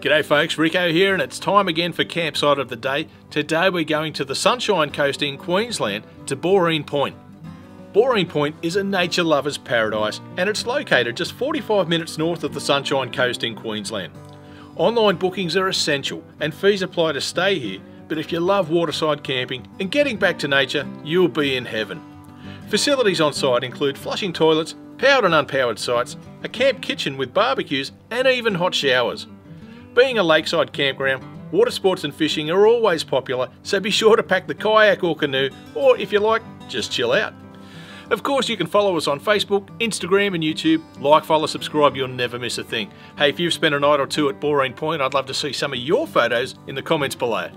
G'day folks, Ricko here and it's time again for campsite of the day. Today we're going to the Sunshine Coast in Queensland to Boreen Point. Boreen Point is a nature lover's paradise and it's located just 45 minutes north of the Sunshine Coast in Queensland. Online bookings are essential and fees apply to stay here, but if you love waterside camping and getting back to nature, you'll be in heaven. Facilities on site include flushing toilets, powered and unpowered sites, a camp kitchen with barbecues and even hot showers. Being a lakeside campground, water sports and fishing are always popular, so be sure to pack the kayak or canoe, or if you like, just chill out. Of course, you can follow us on Facebook, Instagram, and YouTube. Like, follow, subscribe, you'll never miss a thing. Hey, if you've spent a night or two at Boreen Point, I'd love to see some of your photos in the comments below.